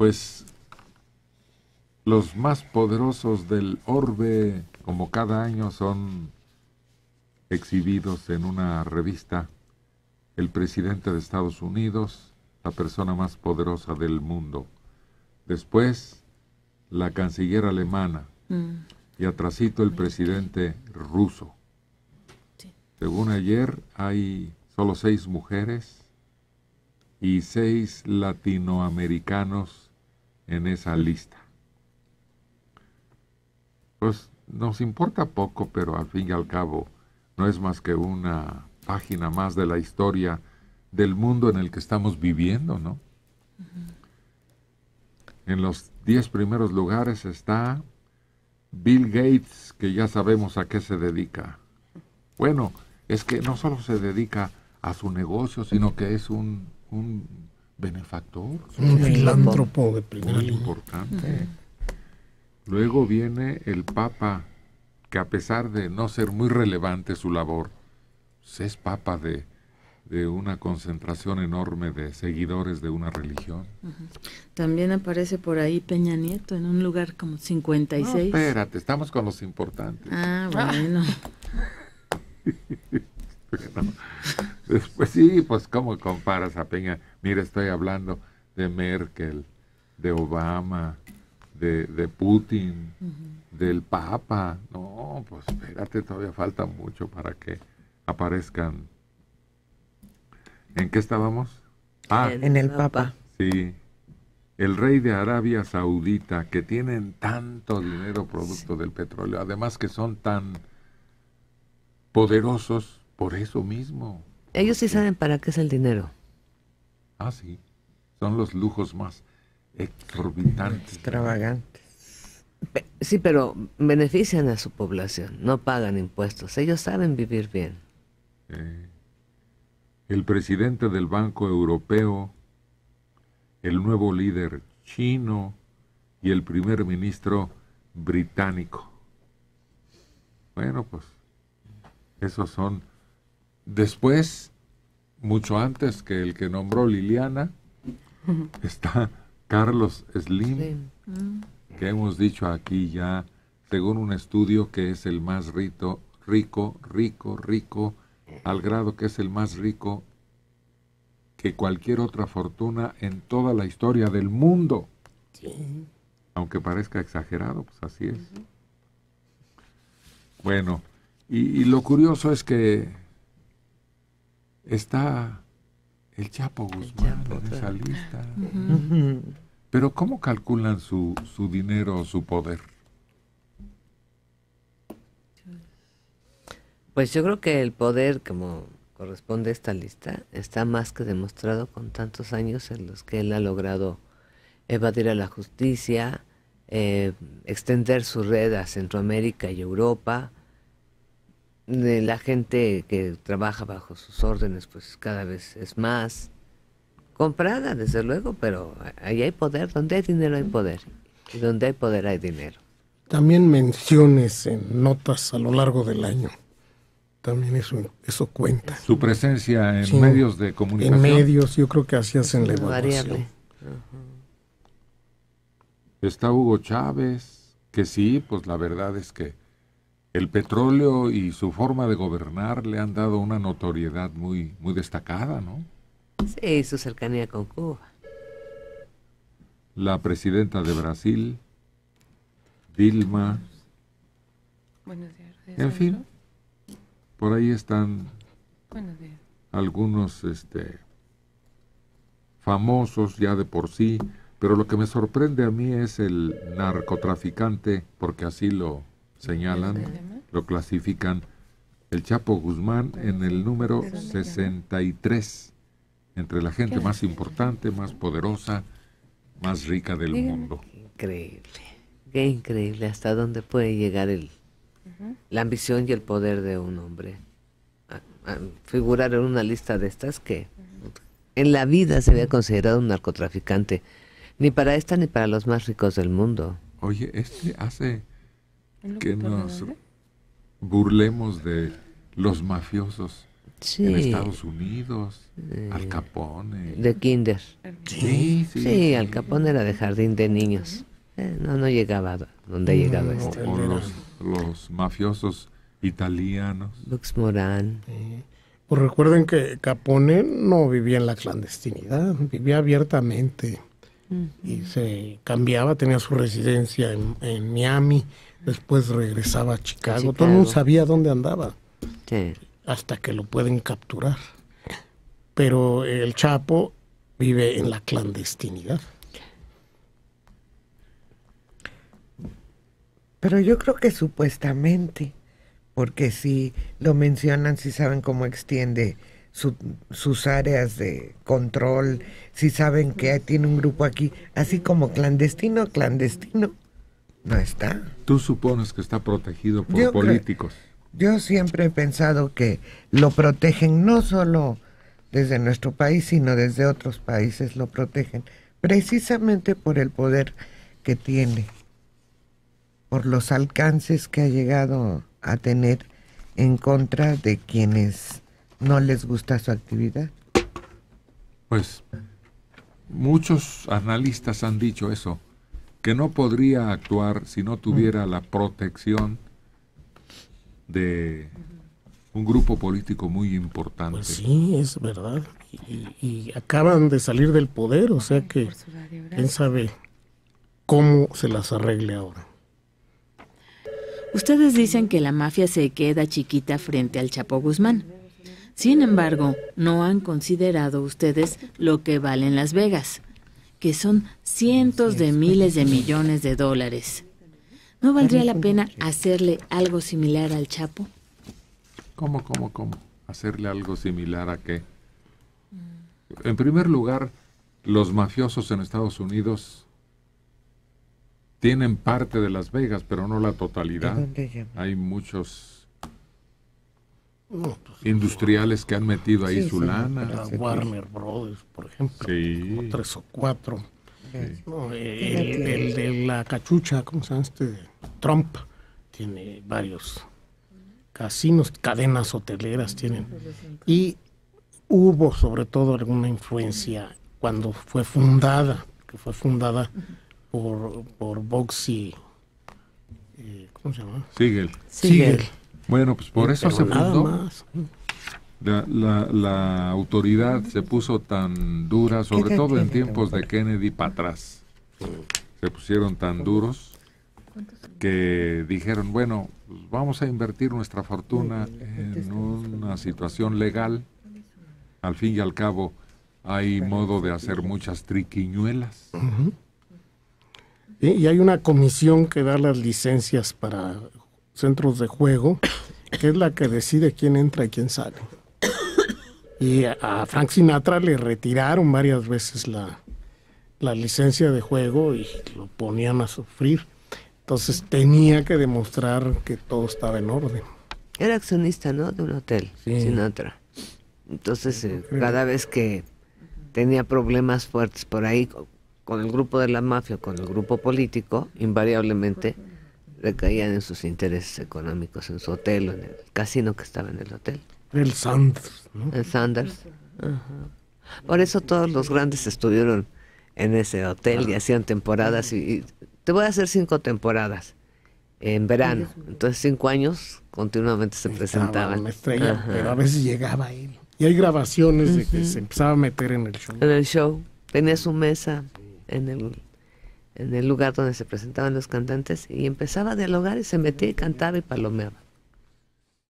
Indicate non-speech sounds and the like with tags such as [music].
pues los más poderosos del orbe, como cada año, son exhibidos en una revista. El presidente de Estados Unidos, la persona más poderosa del mundo. Después, la canciller alemana. Mm. Y atrasito el presidente ruso. Según ayer, hay solo seis mujeres y seis latinoamericanos en esa lista. Pues nos importa poco, pero al fin y al cabo no es más que una página más de la historia del mundo en el que estamos viviendo, ¿no? En los diez primeros lugares está Bill Gates, que ya sabemos a qué se dedica. Bueno, es que no solo se dedica a su negocio, sino que es un, benefactor. Un filántropo de primera importante. Luego viene el Papa, que a pesar de no ser muy relevante su labor, pues es Papa de, una concentración enorme de seguidores de una religión. También aparece por ahí Peña Nieto en un lugar como 56. No, espérate, estamos con los importantes. Ah, bueno. [laughs] después sí, pues ¿cómo comparas a Peña? Mira, estoy hablando de Merkel, de Obama, de, Putin, del Papa. No, pues espérate, todavía falta mucho para que aparezcan. ¿En qué estábamos? Ah, en el Papa. Sí. El rey de Arabia Saudita, que tienen tanto dinero producto del petróleo, además que son tan poderosos por eso mismo. Ellos sí saben para qué es el dinero. Ah, sí. Son los lujos más exorbitantes. Extravagantes. Sí, pero benefician a su población, no pagan impuestos. Ellos saben vivir bien. el presidente del Banco Europeo, el nuevo líder chino y el primer ministro británico. Bueno, pues esos son. Después, mucho antes que el que nombró Liliana, está Carlos Slim, que hemos dicho aquí ya, según un estudio que es el más rico, rico, rico, rico, al grado que es el más rico que cualquier otra fortuna en toda la historia del mundo. Aunque parezca exagerado, pues así es. Bueno, y, lo curioso es que está el Chapo Guzmán en esa lista. Pero ¿cómo calculan su, su dinero o su poder? Pues yo creo que el poder, como corresponde a esta lista, está más que demostrado con tantos años en los que él ha logrado evadir a la justicia, eh, extender su red a Centroamérica y Europa, la gente que trabaja bajo sus órdenes, pues cada vez es más comprada, desde luego, pero ahí hay poder, donde hay dinero hay poder, y donde hay poder hay dinero. También menciones en notas a lo largo del año. También eso, eso cuenta. Su presencia en medios de comunicación. En medios, yo creo que así hacen la evaluación. Está Hugo Chávez, que sí, pues la verdad es que el petróleo y su forma de gobernar le han dado una notoriedad muy, muy destacada, ¿no? Sí, su cercanía con Cuba. La presidenta de Brasil, Dilma. Buenos días. En fin, por ahí están algunos este, famosos ya de por sí, pero lo que me sorprende a mí es el narcotraficante, porque así lo señalan, lo clasifican, el Chapo Guzmán en el número 63, entre la gente más importante, más poderosa, más rica del mundo. Increíble, qué increíble, hasta dónde puede llegar el, la ambición y el poder de un hombre. figurar en una lista de estas que en la vida se había considerado un narcotraficante, ni para esta ni para los más ricos del mundo. Oye, este hace que nos burlemos de los mafiosos. en Estados Unidos, Al Capone. De Kinder. Sí, sí. Sí, Al Capone era de jardín de niños. Eh, no, no llegaba donde ha llegado este. O los, los mafiosos italianos. Lux Morán. Pues recuerden que Capone no vivía en la clandestinidad, vivía abiertamente y se cambiaba, tenía su residencia en, Miami, después regresaba a Chicago. todo el mundo sabía dónde andaba hasta que lo pueden capturar. Pero el Chapo vive en la clandestinidad. Pero yo creo que supuestamente, porque si lo mencionan, si saben cómo extiende sus áreas de control, si saben que tiene un grupo aquí, así como clandestino, clandestino, no está. Tú supones que está protegido por políticos. yo siempre he pensado que lo protegen no solo desde nuestro país, sino desde otros países lo protegen, precisamente por el poder que tiene por los alcances que ha llegado a tener en contra de quienes no les gusta su actividad? Pues muchos analistas han dicho eso, que no podría actuar si no tuviera la protección de un grupo político muy importante. Pues sí, es verdad. Y, acaban de salir del poder, o sea que quién sabe cómo se las arregle ahora. Ustedes dicen que la mafia se queda chiquita frente al Chapo Guzmán. Sin embargo, no han considerado ustedes lo que valen Las Vegas, que son cientos de miles de millones de dólares. ¿No valdría la pena hacerle algo similar al Chapo? ¿Cómo, cómo, cómo? ¿Hacerle algo similar a qué? En primer lugar, los mafiosos en Estados Unidos tienen parte de Las Vegas, pero no la totalidad. Hay muchos pues, industriales que han metido ahí su lana. Warner Brothers, por ejemplo. Sí. tres o cuatro. el, de la cachucha, ¿cómo se llama este? Trump tiene varios casinos, cadenas hoteleras tienen. Y hubo sobre todo alguna influencia cuando fue fundada, que fue fundada por, por Boxy. Eh, ¿Cómo se llama? Siegel. Siegel. Bueno, pues por eso se fundó. La, la, autoridad se puso tan dura, sobre todo en tiempos de Kennedy para atrás. Se pusieron tan duros que dijeron, bueno, pues vamos a invertir nuestra fortuna en una situación legal. Al fin y al cabo, hay modo de hacer muchas triquiñuelas. Y hay una comisión que da las licencias para centros de juego, que es la que decide quién entra y quién sale. Y a Frank Sinatra le retiraron varias veces la, la licencia de juego y lo ponían a sufrir. Entonces tenía que demostrar que todo estaba en orden. Era accionista, ¿no? De un hotel, Sinatra. Entonces, eh, cada vez que tenía problemas fuertes por ahí, con el grupo de la mafia, con el grupo político, invariablemente recaían en sus intereses económicos, en su hotel o en el casino que estaba en el hotel. El Sanders. ¿no? El Sanders. Por eso todos los grandes estuvieron en ese hotel y hacían temporadas. Y, te voy a hacer cinco temporadas en verano. Entonces cinco años continuamente se presentaban. pero a veces llegaba él. Y hay grabaciones de que se empezaba a meter en el show. En el show. Tenía su mesa en el, en el lugar donde se presentaban los cantantes y empezaba a dialogar y se metía y cantaba y palomeaba.